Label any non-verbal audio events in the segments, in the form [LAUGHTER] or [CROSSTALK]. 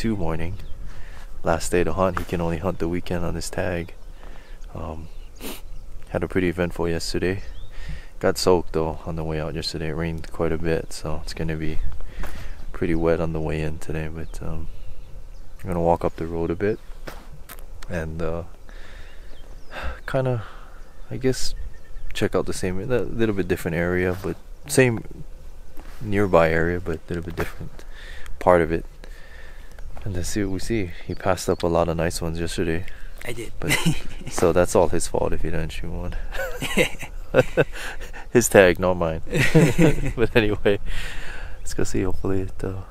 2 morning. Last day to hunt. He can only hunt the weekend on his tag. Um, had a pretty eventful yesterday. Got soaked though on the way out yesterday. It rained quite a bit, so it's gonna be pretty wet on the way in today. But um, I'm gonna walk up the road a bit and uh, kind of, I guess, check out the same, a little bit different area, but same nearby area, but a little bit different part of it. And then see what we see. He passed up a lot of nice ones yesterday. I did. But [LAUGHS] so that's all his fault if he didn't shoot one. [LAUGHS] his tag, not mine. [LAUGHS] but anyway, let's go see. Hopefully it uh,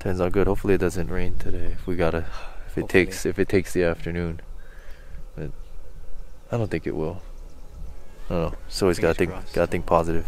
turns out good. Hopefully it doesn't rain today. If we gotta, if it Hopefully. takes, if it takes the afternoon. But I don't think it will. I don't know. So he's gotta think, crossed. gotta think positive.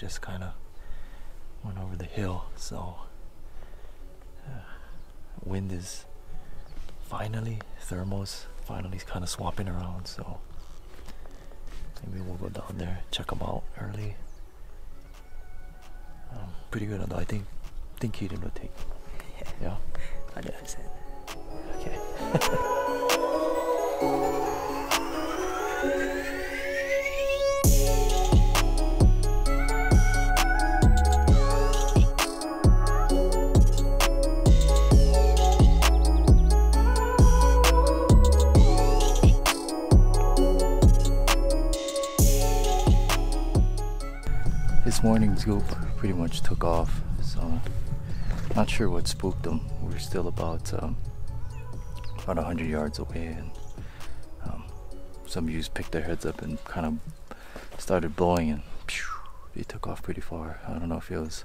Just kind of went over the hill, so uh, wind is finally thermals finally kind of swapping around. So maybe we'll go down there check them out early. Um, pretty good although I think think Keaton will take. Yeah. 100%. Okay. [LAUGHS] Goop pretty much took off, so not sure what spooked them. We're still about um, about 100 yards away, and um, some ewes picked their heads up and kind of started blowing, and phew, they took off pretty far. I don't know if it was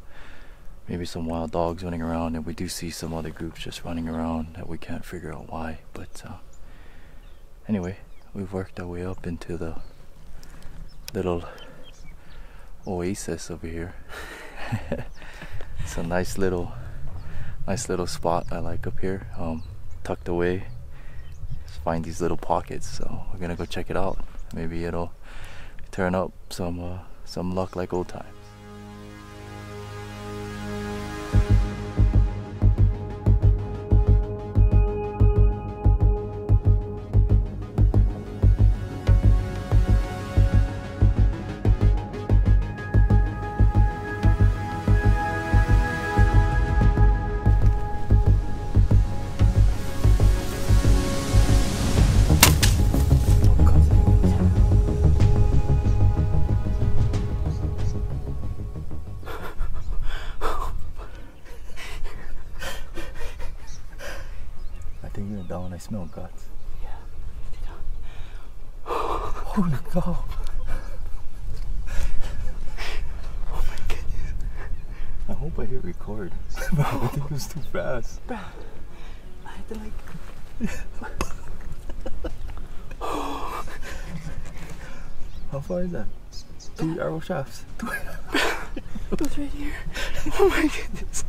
maybe some wild dogs running around, and we do see some other groups just running around that we can't figure out why. But uh, anyway, we've worked our way up into the little oasis over here. [LAUGHS] it's a nice little nice little spot I like up here. Um, tucked away. Just find these little pockets, so we're gonna go check it out. Maybe it'll turn up some uh, some luck like old times. Down. I smell guts. Holy cow! Oh my goodness! I hope I hit record. [LAUGHS] I think it was too fast. I had to like. [LAUGHS] How far is that? Two arrow shafts. [LAUGHS] It was right here. Oh my goodness.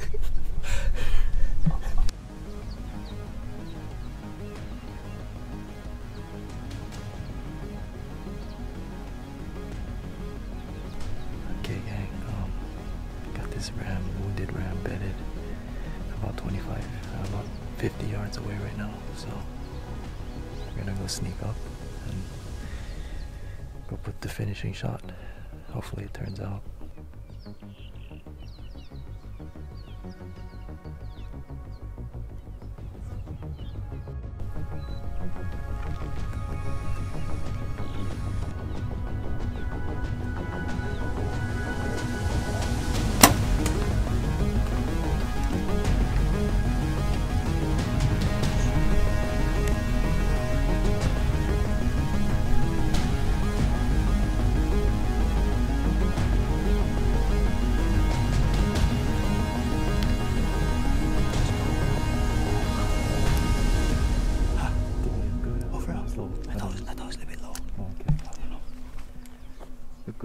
sneak up and go put the finishing shot. Hopefully it turns out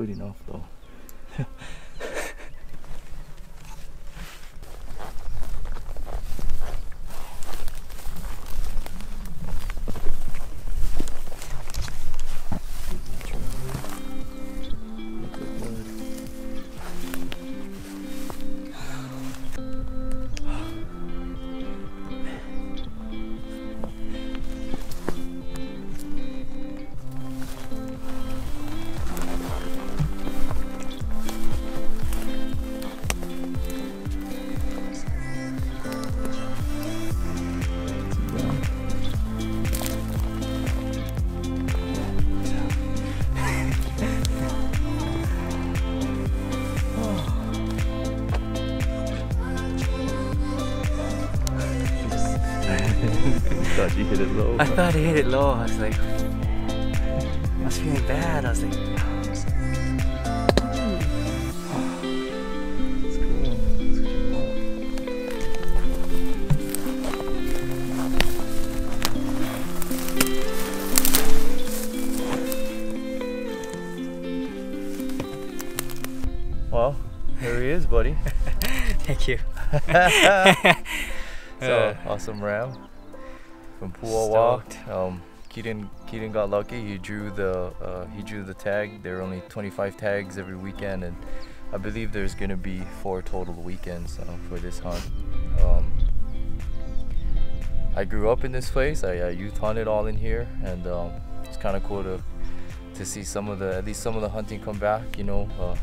good enough though. Low. I thought I hit it low. I was like, I was feeling bad. I was like, It's cool. That's what you want. Well, here he is, buddy. [LAUGHS] thank you. [LAUGHS] [LAUGHS] so Uh, awesome ram from Puuwaawaa. Um, Keaton Keaton got lucky. He drew the uh, he drew the tag. There are only 25 tags every weekend, and I believe there's gonna be four total weekends uh, for this hunt. Um, I grew up in this place. I, I youth hunted all in here, and um, it's kind of cool to to see some of the at least some of the hunting come back. You know, uh,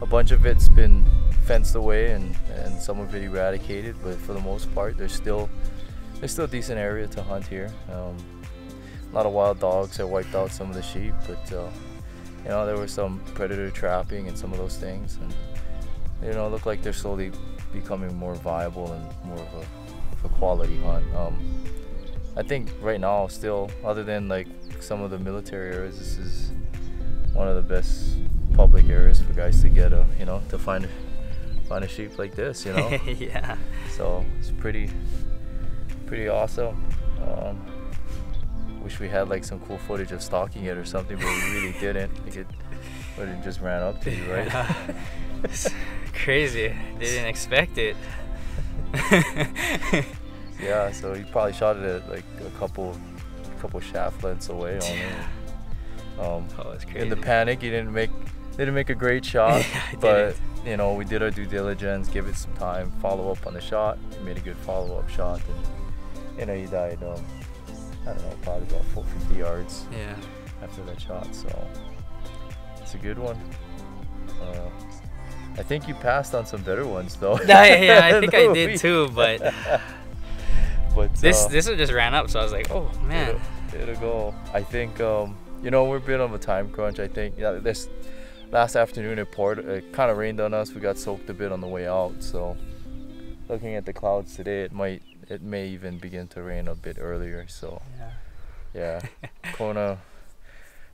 a bunch of it's been fenced away and and some of it eradicated, but for the most part, there's still there's still a decent area to hunt here. Um, a lot of wild dogs have wiped out some of the sheep, but uh, you know there was some predator trapping and some of those things, and you know look like they're slowly becoming more viable and more of a, of a quality hunt. Um, I think right now, still, other than like some of the military areas, this is one of the best public areas for guys to get a you know to find a, find a sheep like this, you know. [LAUGHS] yeah. So it's pretty, pretty awesome. Um, wish we had like some cool footage of stalking it or something, but we really [LAUGHS] didn't. Like it would have just ran up to you, right? [LAUGHS] It's crazy. Didn't expect it. [LAUGHS] yeah. So he probably shot it at like a couple, couple shaft lengths away only. Um, oh, in the panic, he didn't make didn't make a great shot, Yeah, I but didn't. you know we did our due diligence, give it some time, follow up on the shot. Made a good follow up shot, and you know he died. Um, I don't know, probably about 450 yards Yeah. after that shot. So it's a good one. Uh, I think you passed on some better ones though. [LAUGHS] yeah, yeah, I think I [LAUGHS] did too, but [LAUGHS] But this uh, this one just ran up, so I was like, oh man. It'll, it'll go. I think um, you know we're a bit of a time crunch. I think yeah, this last afternoon it poured. It kind of rained on us. We got soaked a bit on the way out. So looking at the clouds today, it might it may even begin to rain a bit earlier. So Yeah. yeah, [LAUGHS] Kona.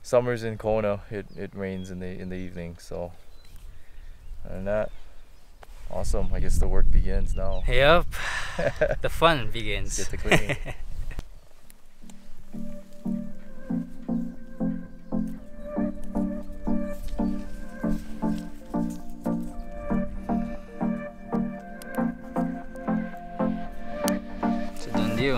Summers in Kona. It, it rains in the in the evening. So and that awesome. I guess the work begins now. Yep. [LAUGHS] the fun begins. Get to cleaning. [LAUGHS] do.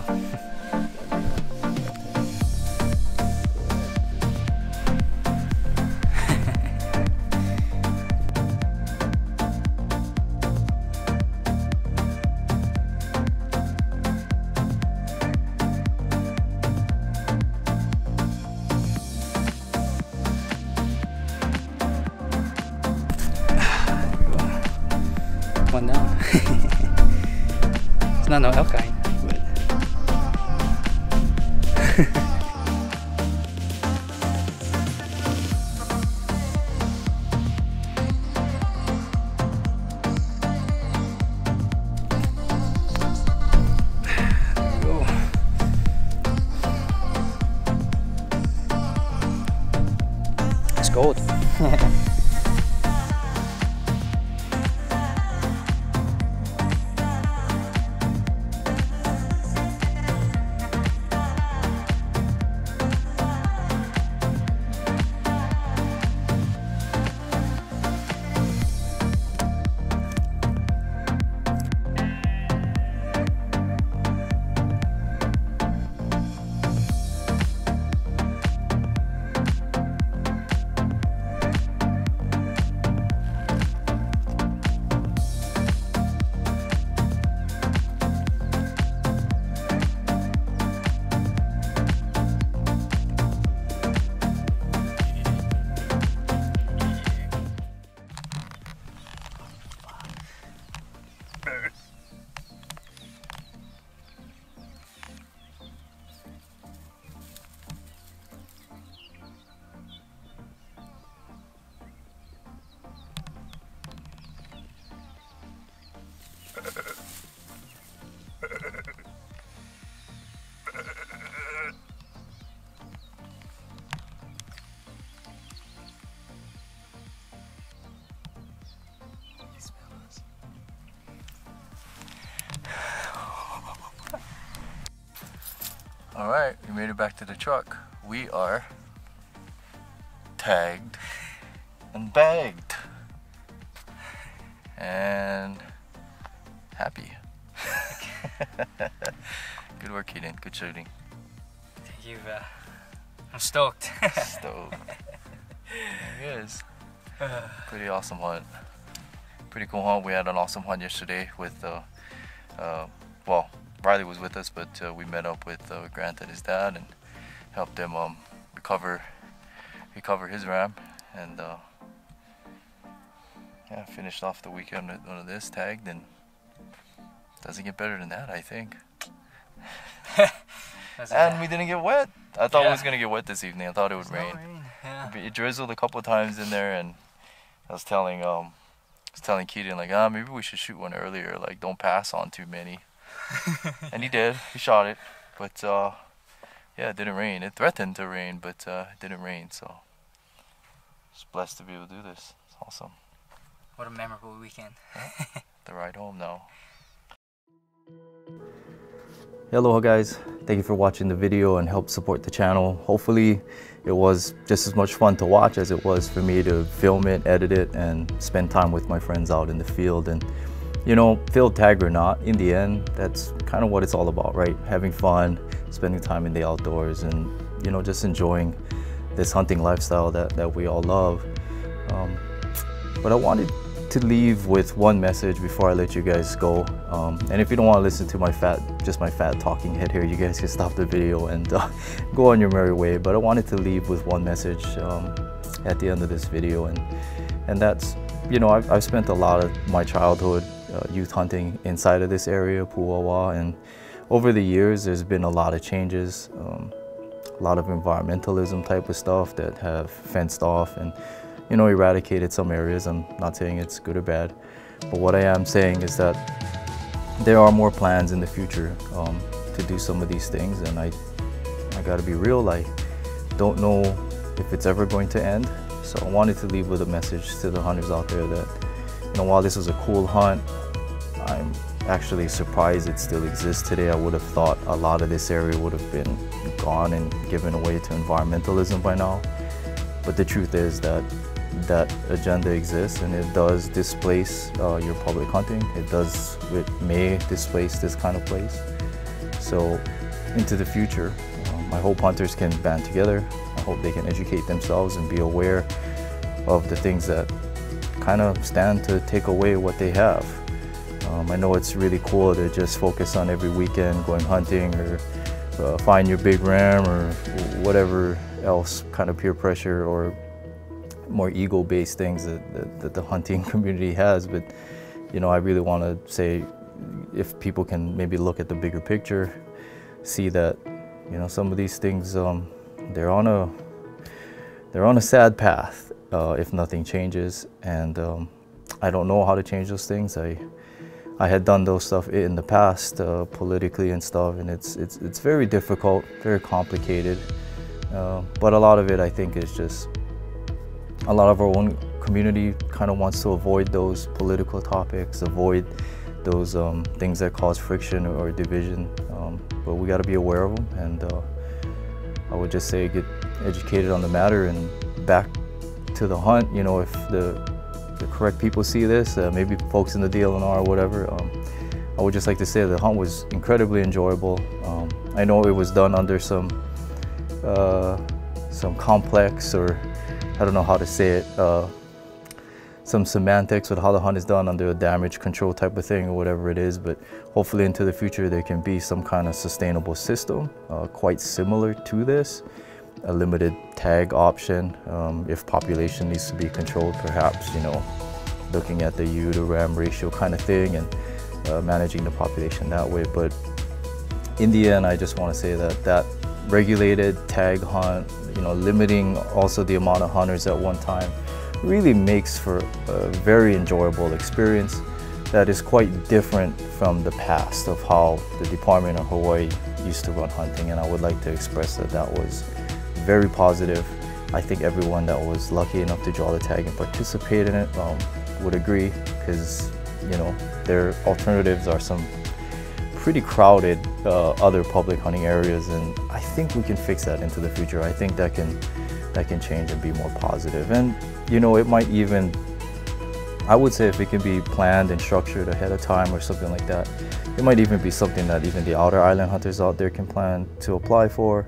one down. it's not no elk eye. Gold. [LAUGHS] All right, we made it back to the truck. We are tagged and bagged and happy. [LAUGHS] Good work, Keaton. Good shooting. Thank you. Uh, I'm stoked. [LAUGHS] Stove. There it is. [SIGHS] Pretty awesome hunt. Pretty cool hunt. We had an awesome hunt yesterday with, uh, uh, well, Riley was with us, but uh, we met up with uh, Grant and his dad and helped him um, recover recover his ram and uh, yeah, finished off the weekend with one of this tagged and doesn't get better than that, I think. [LAUGHS] And we didn't get wet. I thought it was gonna get wet this evening. I thought it would There's no rain. Yeah. It drizzled a couple of times in there, and I was telling um, I was telling Keaton like, ah, maybe we should shoot one earlier. Like, don't pass on too many. And he did. He shot it, but uh, yeah, it didn't rain. It threatened to rain, but uh, it didn't rain. So, just blessed to be able to do this. It's awesome. What a memorable weekend. [LAUGHS] The ride home now. Hello guys, thank you for watching the video and help support the channel. Hopefully it was just as much fun to watch as it was for me to film it, edit it, and spend time with my friends out in the field. And you know, field tag or not, in the end, that's kind of what it's all about, right? Having fun, spending time in the outdoors, and you know, just enjoying this hunting lifestyle that, that we all love. Um, but I wanted to leave with one message before I let you guys go. Um, and if you don't want to listen to my fat, just my fat talking head here, you guys can stop the video and uh, [LAUGHS] go on your merry way. But I wanted to leave with one message um, at the end of this video, and and that's, you know, I've, I've spent a lot of my childhood uh, youth hunting inside of this area, Puuwaawaa, and over the years, there's been a lot of changes. Um, a lot of environmentalism type of stuff that have fenced off and you know eradicated some areas i'm not saying it's good or bad but what i am saying is that there are more plans in the future um, to do some of these things and i i gotta be real i don't know if it's ever going to end so i wanted to leave with a message to the hunters out there that know while this was a cool hunt i'm actually surprised it still exists today i would have thought a lot of this area would have been gone and given away to environmentalism by now but the truth is that that agenda exists and it does displace uh, your public hunting. It does, it may displace this kind of place. So into the future, um, I hope hunters can band together. I hope they can educate themselves and be aware of the things that kind of stand to take away what they have. Um, I know it's really cool to just focus on every weekend going hunting or uh, find your big ram or whatever else kind of peer pressure or more ego-based things that, that, that the hunting [LAUGHS] community has. But you know, I really want to say if people can maybe look at the bigger picture, see that you know some of these things um, they're on a they're on a sad path uh, if nothing changes, and um, I don't know how to change those things. I I had done those stuff in the past uh, politically and stuff, and it's it's it's very difficult, very complicated. Uh, but a lot of it, I think, is just a lot of our own community kind of wants to avoid those political topics, avoid those um, things that cause friction or division. Um, but we got to be aware of them, and uh, I would just say get educated on the matter and back to the hunt. You know, if the the correct people see this, uh, maybe folks in the DLNR or whatever. Um, I would just like to say the hunt was incredibly enjoyable. Um, I know it was done under some uh, some complex or I don't know how to say it, uh, some semantics with how the hunt is done under a damage control type of thing or whatever it is, but hopefully into the future there can be some kind of sustainable system uh, quite similar to this. A limited tag option um, if population needs to be controlled perhaps, you know, looking at the ewe to ram ratio kind of thing and uh, managing the population that way. But in the end, I just want to say that that regulated tag hunt, you know, limiting also the amount of hunters at one time really makes for a very enjoyable experience that is quite different from the past of how the Department of Hawaii used to run hunting and I would like to express that that was very positive. I think everyone that was lucky enough to draw the tag and participate in it um, would agree because you know their alternatives are some pretty crowded uh, other public hunting areas and I think we can fix that into the future. I think that can that can change and be more positive. positive and you know it might even I would say if it can be planned and structured ahead of time or something like that it might even be something that even the outer island hunters out there can plan to apply for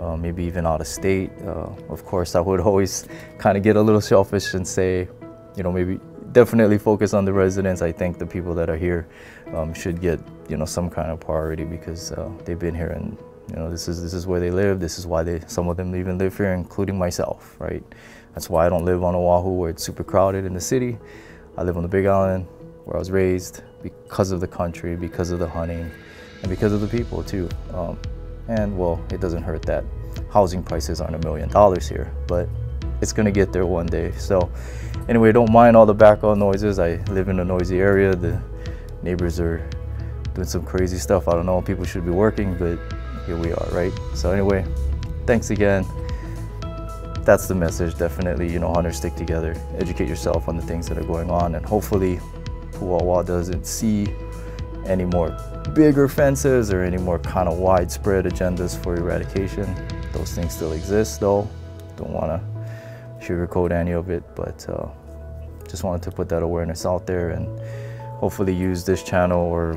uh, maybe even out of state uh, of course I would [LAUGHS] always kind of get a little selfish and say you know maybe definitely focus on the residents. I think the people that are here um, should get you know some kind of priority because uh, they've been here and you know this is this is where they live. This is why they some of them even live here, including myself. Right. That's why I don't live on Oahu where it's super crowded in the city. I live on the Big Island where I was raised because of the country, because of the hunting, and because of the people too. Um, and well, it doesn't hurt that housing prices aren't a million dollars here, but it's gonna get there one day. So anyway, don't mind all the background noises. I live in a noisy area. The neighbors are doing some crazy stuff. I don't know, people should be working, but here we are, right? So anyway, thanks again. That's the message, definitely, you know, hunters stick together, educate yourself on the things that are going on, and hopefully Puuwaawaa doesn't see any more bigger fences or any more kind of widespread agendas for eradication. Those things still exist though. Don't want to sugarcoat any of it, but uh, just wanted to put that awareness out there and hopefully use this channel or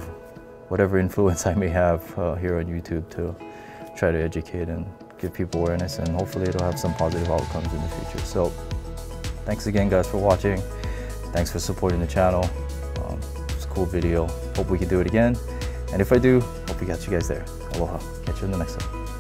whatever [LAUGHS] influence I may have uh, here on YouTube to try to educate and give people awareness and hopefully it'll have some positive outcomes in the future. So thanks again guys for watching. Thanks for supporting the channel. Um, it's a cool video. Hope we can do it again. And if I do, hope we got you guys there. Aloha. Catch you in the next one.